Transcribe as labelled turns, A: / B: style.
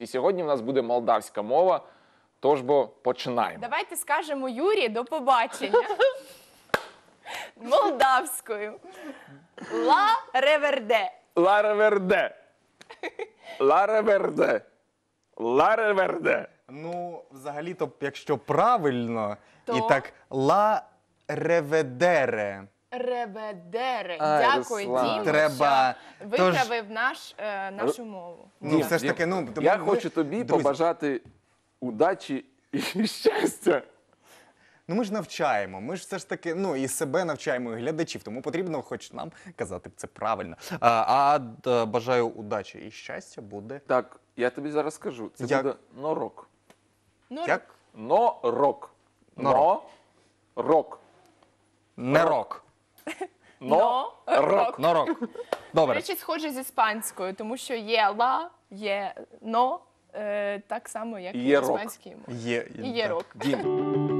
A: І сьогодні в нас буде молдавська мова, тож бо починаємо.
B: Давайте скажемо Юрі до побачення. Молдавською. La reverde.
A: La reverde. La reverde. La reverde.
C: Ну, взагалі-то, якщо правильно,
B: То?
C: і так la revedere.
B: Revedere.
A: Ай,
B: Дякую,
A: Руслан.
B: Діму,
C: Треба-
B: що виправив наш, е, нашу мову.
C: Ну, все ж таки, ну, тому
A: я
C: ми-
A: хочу тобі
C: друзі,
A: побажати удачі і щастя.
C: Ну ми ж навчаємо. Ми ж все ж таки, ну і себе навчаємо, і глядачів, тому потрібно хоч нам казати це правильно. А, а д- бажаю удачі і щастя буде.
A: Так, я тобі зараз скажу. Це
C: Як?
A: буде норок.
B: Ну,
C: Як?
A: Норок.
C: Норок.
A: Норок.
C: Не рок.
B: Но- рок.
C: Норок.
B: До
C: Добре.
B: речі, схоже з іспанською, тому що є ла, є но, е, так само, як і
A: Є рок.
B: іспанській мові.
C: Є,
B: І є
C: так.
B: рок.
A: Дім.